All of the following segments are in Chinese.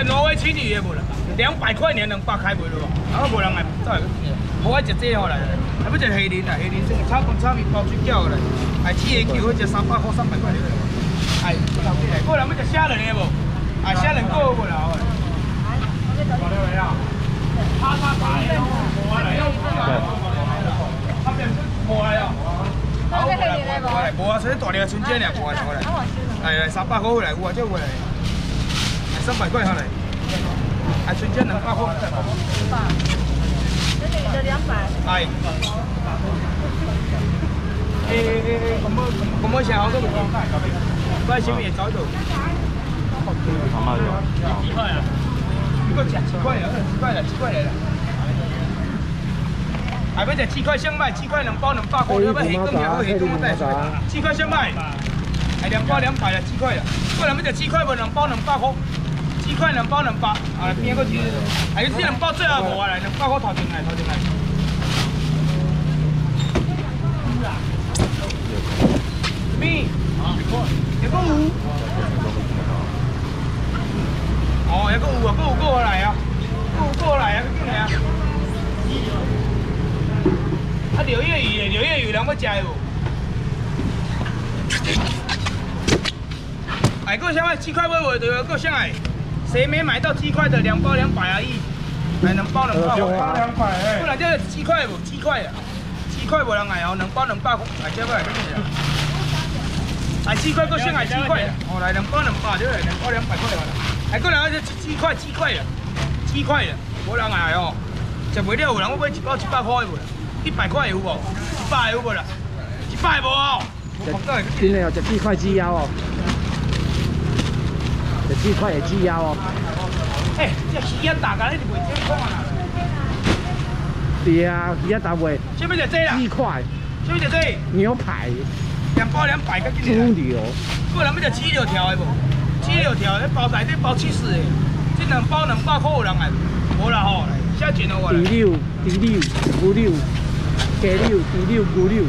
只挪威青鱼的无啦，两百块年两百开袂落，啊，无人来走来去订，无爱食这好来，还不食虾仁啊，虾仁这个炒饭炒面包水饺来，还鸡的球只三百块三百块的，哎，过来要食虾仁的无？啊，虾仁过无啦？过来啊？他他他的，过来哟，他变过来哟。好，过来过来，无啊，所以大条春节呢，过来过来，来来三百块回来，有啊，这回来。三百块下来，还春节两百块。两百，这里的两百。哎。诶诶诶，咁么咁么先好多唔讲，快小面走到。好嘛就。几块啊？一个吃几块啊？几块了？几块来了？还要食鸡块香麦，七块两包两百块，要不黑更要黑更我带出来。七块香麦，还两包两百了，七块了。不然要食鸡块不两包两百块。鸡块两包两包，啊边个钱？还有这两包最好无啊来，两百块头前来头前来。咩？一个五。哦，一个五啊，个五过来啊，个五过来啊，进来啊。啊，柳叶鱼，柳叶鱼，两要食的无？哎，够啥物？七块买袂着，个啥物？谁没买到鸡块的？两包两百而已，还能包两百？两包两百，不然就是鸡块不？鸡块啊，鸡块无人买哦，能包两百，来这过来，这边来鸡块够先来鸡块，哦来两包两百，对，两包两百块了。还过来那鸡鸡块鸡块啊，鸡块啊，无人买哦，食袂了有人我买一包一百块无？一百块有无？一百有无啦？一百无哦。今天要食鸡块鸡腰哦。鸡块也鸡腰哦。哎，这鱼仔大个，你就袂这看啦。对啊，鱼仔大袂。什么就这啦？鸡块。什么就这？牛排。两包两百个。猪柳。过来要就鸡柳条的无？鸡柳条，那包内底包七十的，这两包两百块有人来？无啦吼，下钱哦我。猪柳、猪柳、牛柳、鸡柳、猪柳、牛柳。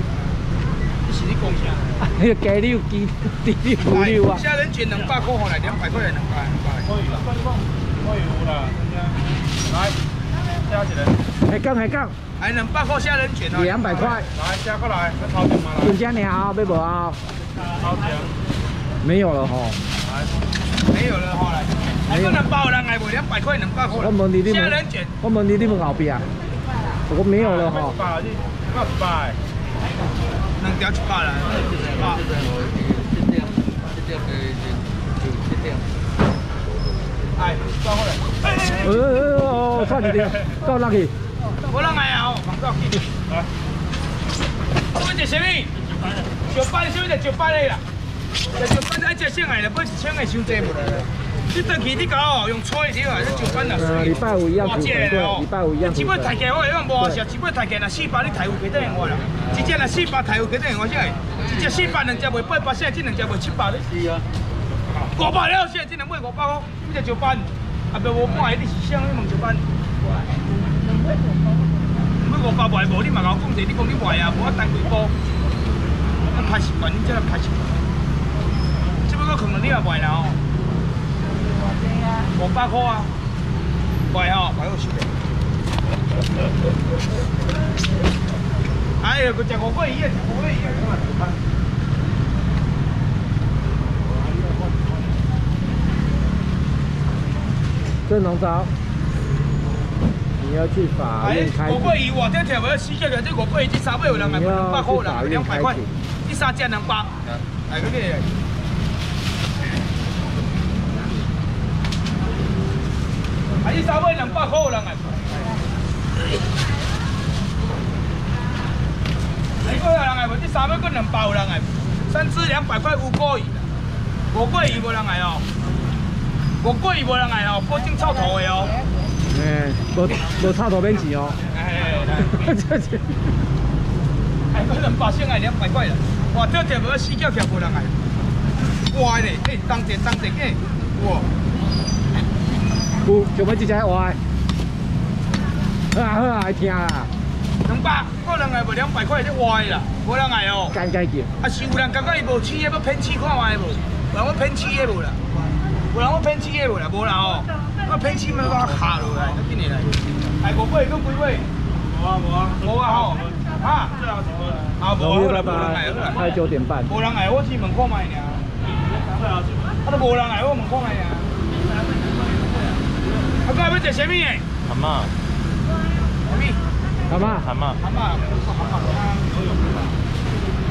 你是你讲啥？那个鸡柳、鸡、猪柳、牛柳啊。虾仁卷两百块，来两百块两百，可以了。可以了，来，加起来。还讲还讲，还两百块虾仁卷啊。两百块。来，加过来，来掏钱嘛来。春节你好，没无啊？掏钱。没有了哈。来，没有了哈来。还不能包人来不？两百块两百块。我问你，你虾仁卷。我问你，你们后边啊？我没有了哈。一百，一百。两条一百啦，一百。哎，抓过来！哎哦，算一条，够落去。我啷个啊？放过去。来。我食什么？石斑，什么叫石斑的啦？石斑爱食啥个啦？不是千个伤济无啦。你回去你搞哦，用吹的啊，这石斑啊。礼拜五一样土，对，礼拜五一样土。一尾大价我一万无好食，一尾大价若四百你抬有几多钱我啦？一只若四百抬有几多钱我先？一只四百两只卖八百，现在这两只卖七百咧。是啊。五百了，现在只能卖五百哦。你只上班，啊不无卖，你是啥？你问石斑。买五百卖无？你嘛甲我讲者，你讲你卖啊，无我单几包。我拍习惯，你这样拍习惯。只不过可能你也卖啦哦。五百块啊，卖吼，卖好收的。哎呀，佢食五块鱼啊，食五块鱼啊！郑农超，你要去法院开。五块鱼哇，这条要死叫条，这五块鱼这三百有人买，两百块啦，两百块，这三只两百，来个啊，这三百两百块有人买。一个有人来无？你三百个两百有人来，三只两百块五个鱼，五块鱼无人来哦。五个鱼无人爱哦，保证臭土的哦。哎，无无臭头免钱哦。哎，这这，哎，可能百姓爱两百块了。哇，这条无死叫条无人爱。哇嘞，哎，当地当地嘅，哇。有，就买一只哇。好啊好啊，爱听啊。两百，个人爱无两百块，你歪啦，无人爱哦。干干叫。啊，是有人感觉伊无气的，要骗饲看卖无？人要骗饲的无啦。有人我偏七个袂啦，无啦哦，我偏七要我下落来，紧点来。哎，五尾，搁几尾？无啊无啊，无啊吼。啊？啊无好啦，无人来好啦。开九点半。无人来，我去门口买尔。啊都无人来，我门口卖尔。哥要食啥物诶？蛤蟆。啥咪？蛤蟆。蛤蟆。蛤蟆。蛤蟆。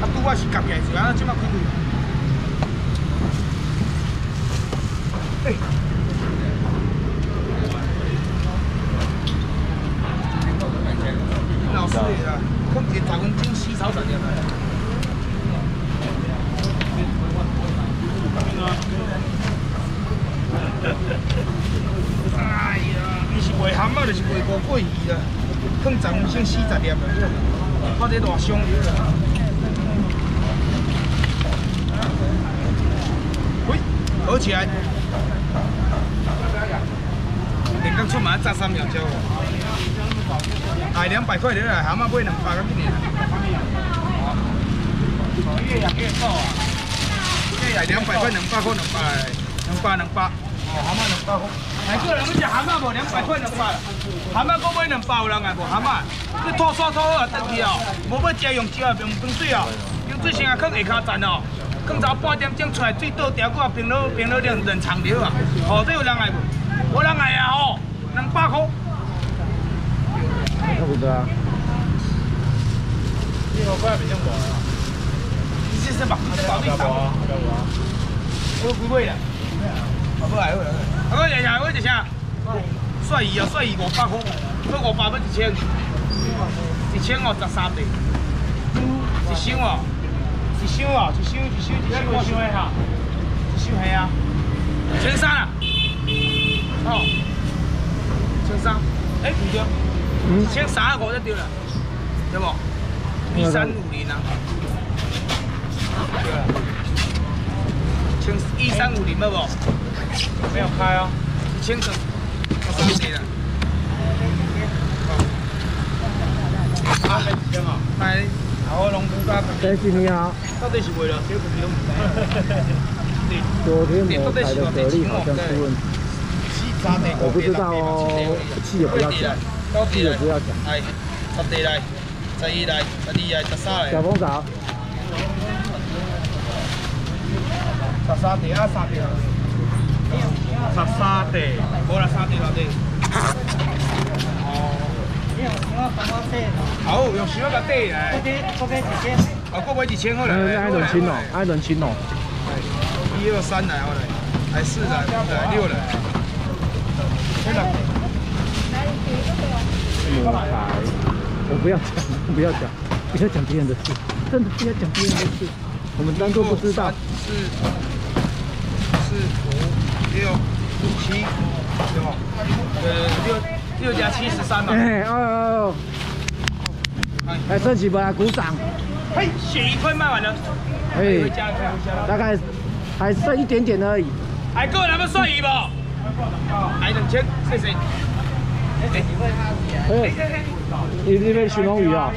啊，拄我是夹起来，是安怎？即摆开开。老师的啦，看一十分钟洗澡才进来。你是卖蛤蟆，就是卖五桂鱼啦，放十分钟四十粒啦，我这大箱。喂，好起来。连刚出门炸三秒钟。哎，两百块的啦，蛤蟆买两百个几年？越养越瘦啊！越养两百块，两百块，两百，两百，两百。哦，蛤蟆两百块。哎，个人要食蛤蟆无？两百块两百。蛤蟆搁买两百有人来无？蛤蟆，你拖刷拖好啊，得去哦。无要食用食啊，用冰水哦。用水先啊，放下骹站哦。放早半点钟出来，水倒调，搁冰落冰落冷冷藏着啊。哦，这有人来无？无人来啊吼，两百块。差不多啊。一百块比较多啊。你这是把这把对上。我几尾啦？啊，不来，不来。啊，我日日我一声。帅鱼啊，帅鱼五百块，我五百要一千，一千哦十三地，一箱哦，一箱哦，一箱一箱一箱，我箱的哈，一箱系啊，千三啊，哦，千三，哎，唔对，一千三十五就对了，对不？一三五零啊，对了，千一三五零要不？没有开啊，一千整。三地啦。啊，行啊，哎，我拢不加。谢谢你好。到底是为了小朋友唔知。昨天我排的格力好像出问题。我不知道哦，气也不要讲，气也不要讲。哎，十地来，十一来，十二来，十三来。小峰早。十三地啊，三地啊。十三地，冇啦，三地六地。哦。好，用少一個地嚟。嗰啲，嗰啲幾千？哦，嗰位幾千好嚟。那是艾倫青哦，艾倫青哦。一二三来，好嚟，係四來，來六來。真的。我不要讲，不要讲，不要讲别人的事，真的不要讲别人的事，我们当做不知道。四，四五六。七，对吧？呃，六六加七十三嘛。哎哦哦哦。哎，升起吧，鼓掌。嘿，血一块卖完了。哎，大概还剩一点点而已。哎，各位他们算鱼不？还两千，谢谢。哎，哎，你你买鲟龙鱼啊？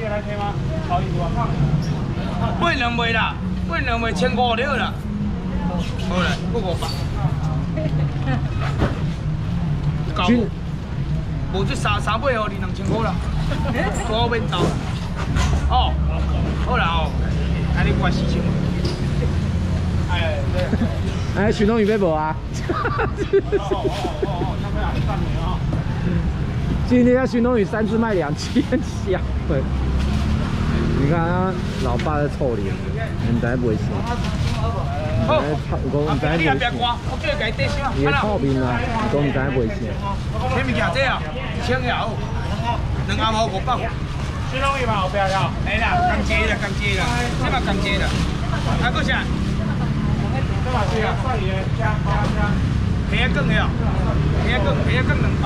买两卖啦，买两卖千五了啦。好嘞，不五百。交，无就三三百块你两千块啦，多变交，哦，好啦哦，跟你关系亲。哎，对。哎，徐冬雨被捕啊？哦哦哦哦，哦。今天啊，许冬雨三次卖两千箱。你看他，老爸在操练，年不会死。好，炒工仔就。也炒面啦，工仔袂钱。前面行者啊，一千好，两百五百。先弄伊往后边了。来啦，刚接了，刚接了，先嘛刚接了。阿哥先。先嘛去阿大爷家家，下一个了，下一个下一个两百。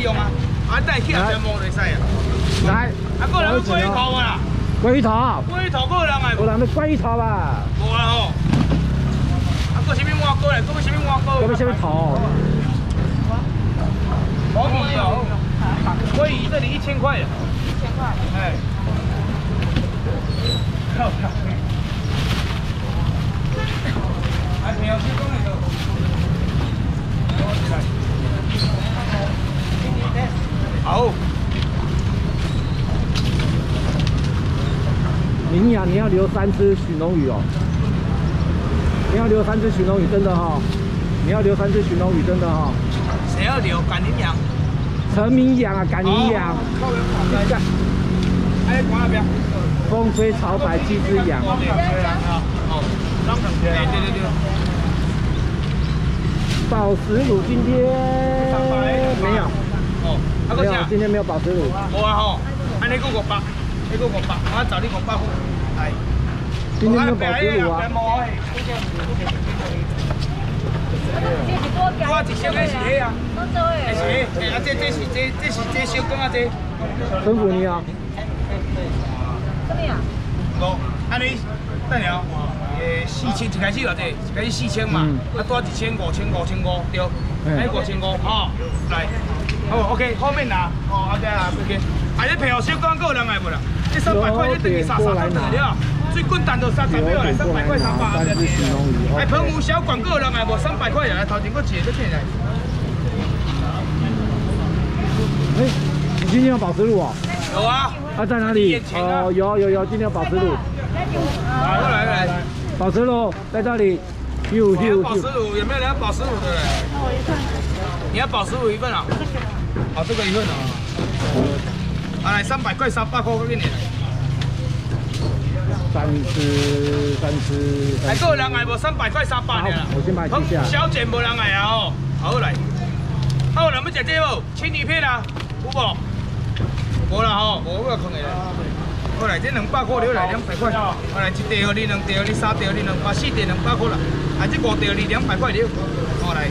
你用啊，啊带去啊全部就使啊。来，啊，个人要龟头啊啦，龟头，龟头个人啊，有人要龟头吧？无啊吼。啊，个啥物碗糕嘞？个要啥物碗糕？要不下面头？毛米哦，鲑鱼这里一千块。一千块。哎。漂亮。还没有去过那个。好。明阳你要留三只寻龙鱼哦，你要留三只寻龙鱼，真的哈、你要留三只寻龙鱼，真的哈、谁要留？赶紧养。陈明阳啊，赶紧养，哎，关那边。风吹草摆鸡只养。哦，张成对对对对。宝石乳今天没有，没有？今天没有宝石乳。无啊吼，安尼个五百，那个五百，我找你五百块。来。今天没有宝石乳啊。我一箱的是迄啊，的是迄，哎啊。这这是这这是这小羹啊这。陈福你啊，五，安尼，等下，诶，四千一开始偌济，一开始四千嘛，啊多一千五千五千五对，哎五千五，好，来，好，OK，后面拿，哦，啊对啊，OK，啊你配合小羹，个有人来无啦？这三百块你等于三三块了，最简单就三十秒来，三百块三百啊，这哎，澎湖小广告有人来无？三百块来，头前个一个就起来。哎，你今天有宝石乳哦？有啊，啊在哪里哦，有有有，今天有宝石乳，来过来过来。宝石乳在这里。有有有，保持路有没有人要保持路的嘞？你要保持路一份啊？好，这个一份啊。啊，来三百块，三百块我给你。三只三只。还够人来无？三百块三百呢好我先把你记下小姐无人来啊哦。好来。啊，有人要食这无？青鱼片啊，有无？无啦吼，无我坑的啦。好来，这两百块了来，两百块。好来，一袋互你，两袋互你，三袋互你，两百四袋两百块啦。啊，这五袋互你两百块了。好来。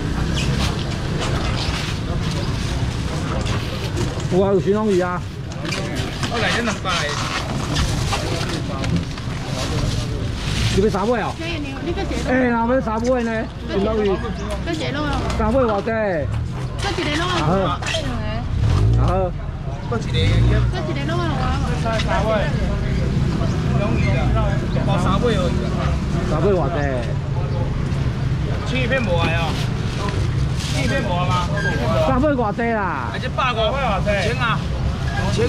有啊，有寻龙鱼啊。我来，这两百来。你要三尾哦？哎，那要三尾呢？寻龙鱼三尾偌济？個蛇窿好啊，好，搁一个，個蛇窿啊，三三位，龙鱼啦，包三尾而已啦。三尾偌济？青鱼片无来哦，三尾偌济啦？还是百五？两千啊，两千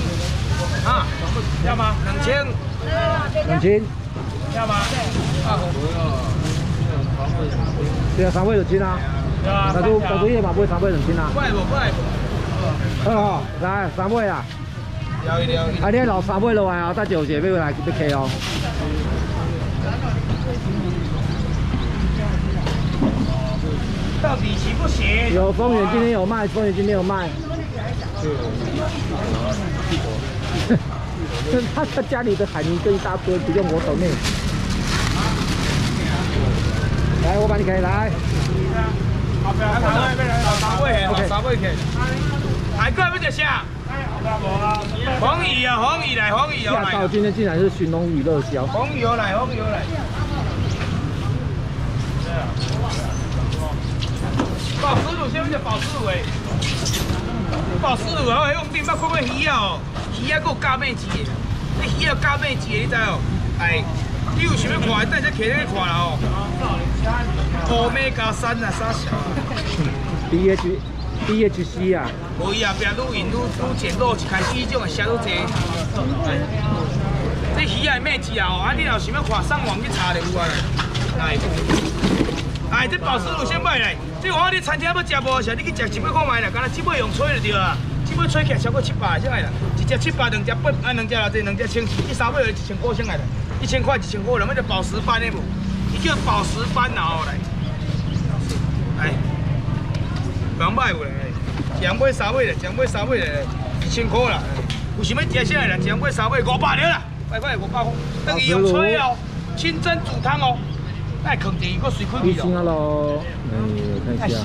啊，要吗？两千，两千。要吗？百五。对啊，三尾就千啊。要啊大都大都夜嘛，不会三尾两千啊。不来无，不来无。好哦，来三尾啊！聊一聊。啊，你留三尾落来哦，等一下要来要客哦。到底行不行？有丰源今天有卖，丰源今天有卖。他 他家里的海泥这一大堆，不用我手内。来，我帮你开来。好，不要三位，三位，OK 三位去。还个要食啥？黄鱼啊，黄鱼来，黄鱼又来下到，。今天竟然是寻龙鱼热销。黄鱼又来，黄鱼又来。保湿乳，先叫保湿乳诶。保湿乳啊，用顶捌看过鱼啊哦，鱼啊还有加咩子诶，那鱼啊加咩子诶，你知哦？哎，你有想要看，等下摕来看啦哦。Omega 三啊，啥小啊？DH DHC 啊，无伊后壁愈用愈愈渐落，一开始迄种的写愈济。这鱼啊咩子啊？哦，啊你若想要看，上网去查就有啊。哎，哎，这宝石路先买来。这我你餐厅要吃无？是你去吃一百块买啦，敢若一尾用吹就对啦。一尾吹起来超过七百，啥来啦？一只七百，两只八，啊两只偌济，两只千一，三尾就一千块，啥来啦？一千块，一千块，两尾就宝石斑的无？伊叫宝石斑啊，哦来。哎。两百有嘞，两买三尾嘞，两买三尾嘞，一千块啦。有想要食啥啦？两买三尾五百了啦，百块五百块。等伊用吹哦，清蒸煮汤哦，爱坑第二个水开一去哦。星喽，哎，看一下！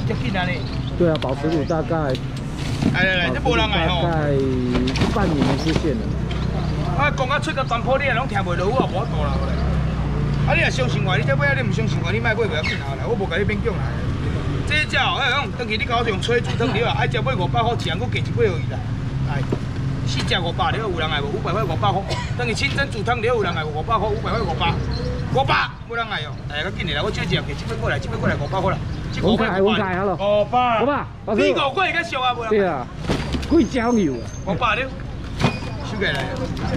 对啊，宝石路大概来来来，这无人来大吼。概半年没出现了。啊，讲到出到山坡，你也拢听袂落，我也无法度啦。啊，你若相信我，你这买啊，你唔相信我，你卖买袂要紧啊啦，我无甲你勉强啦。这只哦，哎，讲等去你搞用吹煮汤了，爱只买五百块，一人佫加一尾而已啦。哎，四只五百了，有人爱无？五百块五百块，等于清蒸煮汤了，有人爱五百块，五百块五百，五百无人爱哦。哎，较紧的啦，我少一人加这尾过来，这尾过来五百好啦。这我开，我开，hello，五百好吧，宝石你，五块会较俗啊，无人。对啊，贵椒牛啊，五百了，收起来了。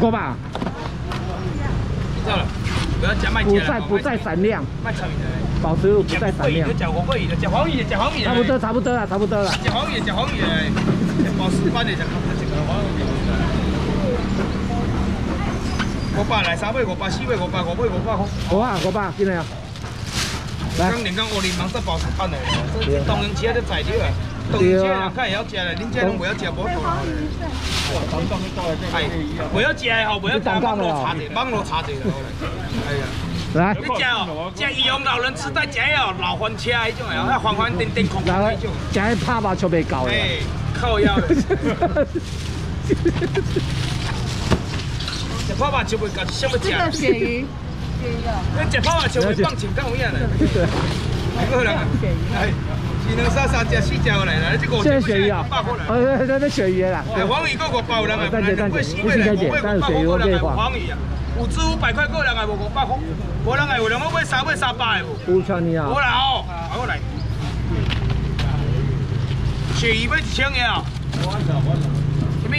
五百，知道了，不要加卖不。再不再闪亮，卖炒米的。宝石路不再闪亮就，食火桂鱼的，食黄鱼的，食黄鱼的。差不多差不多了，差不多了。食黄鱼的，食黄鱼的。宝石斑的就这个黄鱼。五百来，三尾五百，四尾五百，五尾五百块。五百五百，进来啊！来刚连讲乌林芒这宝石斑的，这东阳车都宰掉啊。东阳车人看也要食嘞，恁这拢不要食，无错。哎，不要食的吼，不要加网络查者，网络查者啦。哎呀。来你食哦，食医用老人痴呆，食哦老翻车迄种的，啊翻翻颠颠空空来迄种。，今日拍吧就袂够了。哎，靠腰泡饭就袂够，什么食？这个鳕鱼，鳕鱼啊，你食泡饭就会放情到有影嘞。好人啊，哎，一两三三只四只来啦，现在鳕鱼啊五百块，来。呃，那那鳕鱼啦。哎，黄鱼个五百有人来，来，五尾五百块个人来黄鱼啊，五只五百块个人来无五百块，无人来有人要买三尾三百的无。乌川尼啊好，啦哦，好来。鳕鱼要一千个啊？什么？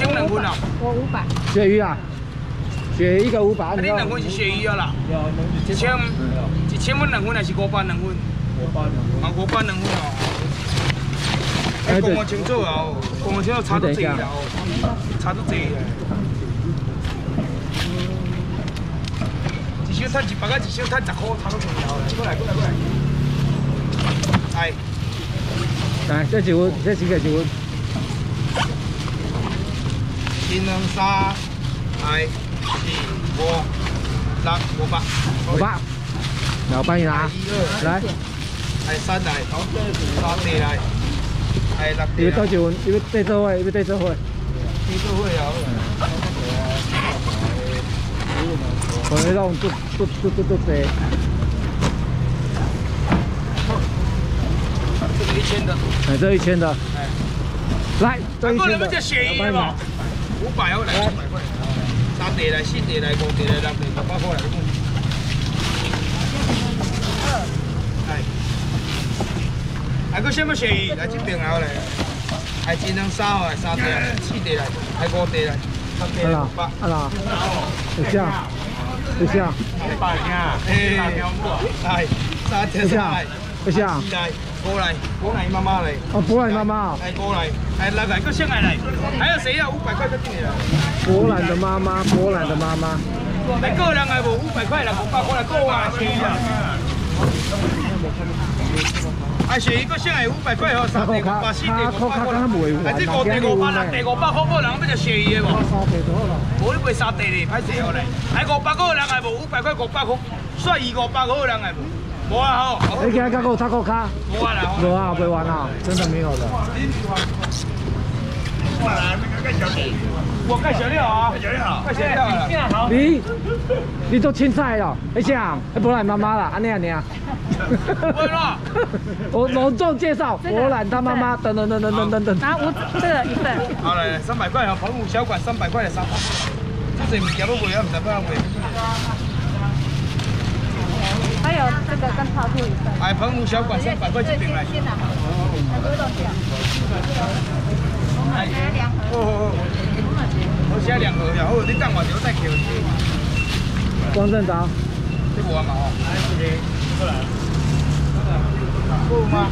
一千两份啊？我五百，鳕鱼啊，鳕鱼一个五百，啊，你两份是鳕鱼啊啦？一千，一千蚊两份还是五百两份？啊，五百两份哦。哎，讲我清楚啊哦，讲我清楚差到济啦哦，差到济啦。一小赚一百个，一小赚十块，差到济啦。过来，过来，过来。哎，来，这几份，这几个几份，一两三，哎，四五六五百，五百，来我帮你拿，一二，来，哎三来，三地来，哎六地来你要多。几份？你要对这位，你要对这位，你都会啊？我那种都都都都都多。这个一千的，哎，这一千的，哎，来，这一千的，咱个人要叫五百好来，五百块，三地来，四地来，五地来，六地，六百块来。哎，还个什么鳕鱼？来这边好来，还一两三号，三地来，四地来，还五地来，六地啊啦来五百。啊啦，有像，有像，百呀，哎大条木啊，来，三地三来，有像，四来，过来，妈妈来。哦，过来妈妈，来过来，来来来，个先来来，还有谁要五百块就进来了？波兰的妈妈，波兰的妈妈，来个人来无五百块来五百块来够啊，鳕鱼啊！啊，鳕鱼个先来五百块哦，三地五百，四地五百块，啊，这五地五百，六地五百块，个人要食鳕鱼的无？三倍就好了。无你卖三地哩，歹势好嘞。来五百个人来无五百块五百块，算二五百个人来无？无啊吼，你今日刚够插够卡，无啊啦。有啊，没完啊，真的没有的。我介绍了啊，介绍了，介绍了。你，你做青菜哦，你想，波兰妈妈啦，安尼安尼啊。我隆重介绍波兰他妈妈，等等等等等等等。然后五这个一份，好嘞，三百块啊，澎湖小馆三百块的沙发，这这物件要卖啊，唔知要卖。还有这个跟泡兔一份。哎，澎湖小馆三百块一瓶很多东西啊。哎，哦哦哦，我写两盒然后，你等我一下再扣一个。光正章，这无啊嘛吼。来，过来。够吗？